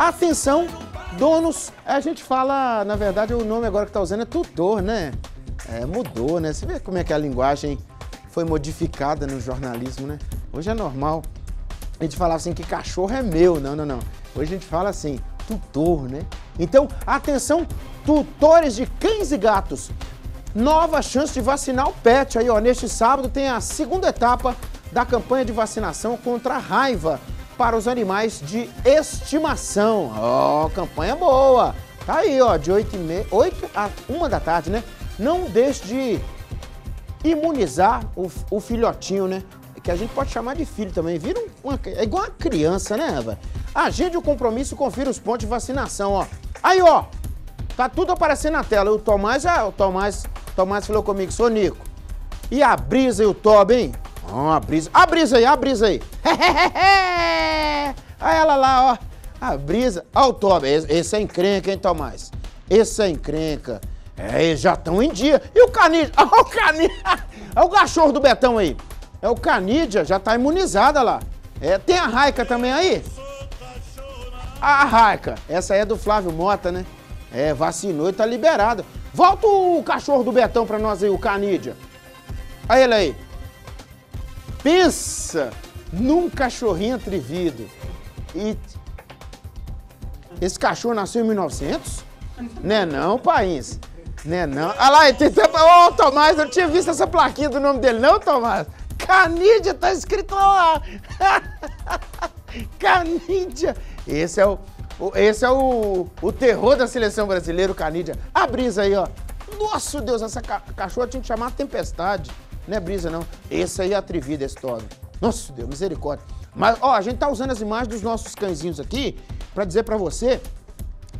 Atenção, donos, a gente fala, na verdade, o nome agora que tá usando é tutor, né? É, mudou, né? Você vê como é que a linguagem foi modificada no jornalismo, né? Hoje é normal. A gente falava assim que cachorro é meu. Não, não, não. Hoje a gente fala assim, tutor, né? Então, atenção, tutores de cães e gatos. Nova chance de vacinar o pet. Aí, ó, neste sábado tem a segunda etapa da campanha de vacinação contra a raiva para os animais de estimação. Ó, oh, campanha boa. Tá aí, ó, de 8, e meia, 8 a 1 da tarde, né? Não deixe de imunizar o, o filhotinho, né? Que a gente pode chamar de filho também. Vira uma, é igual uma criança, né, velho? Agende o compromisso e confira os pontos de vacinação, ó. Aí, ó, tá tudo aparecendo na tela. O Tomás, já, o Tomás, Tomás falou comigo, sou Nico. E a Brisa e o Tob, hein? Ó, a Brisa. A Brisa aí, a Brisa aí. Olha ela lá, ó. A Brisa. Ó o Tob. Esse, é encrenca, hein, Tomás? Esse é encrenca. É, já estão em dia. E o Canídia? Olha o Canídia. Olha o cachorro do Betão aí. É o Canídia, já tá imunizada lá. É, tem a Raica também aí? A Raica. Essa aí é do Flávio Mota, né? É, vacinou e tá liberada. Volta o cachorro do Betão pra nós aí, o Canídia. Olha ele aí. Pensa num cachorrinho atrevido. E esse cachorro nasceu em 1900? Né não, país? Né não? Olha lá, tem. Ô, oh, Tomás, eu não tinha visto essa plaquinha do nome dele, não, Tomás? Canídia, tá escrito lá. Canídia. Esse é o, esse é o, o terror da seleção brasileira, o Canídia. A brisa aí, ó. Nossa Deus, essa ca cachorra tinha que chamar Tempestade. Não é brisa, não. Esse aí é atrevida, esse Toby. Nossa Deus, misericórdia. Mas, ó, a gente tá usando as imagens dos nossos cãezinhos aqui para dizer para você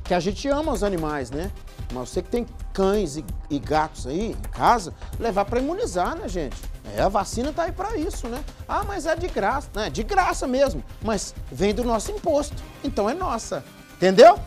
que a gente ama os animais, né? Mas você que tem cães e, e gatos aí em casa, levar para imunizar, né, gente? É, a vacina tá aí para isso, né? Ah, mas é de graça, né? De graça mesmo, mas vem do nosso imposto, então é nossa. Entendeu?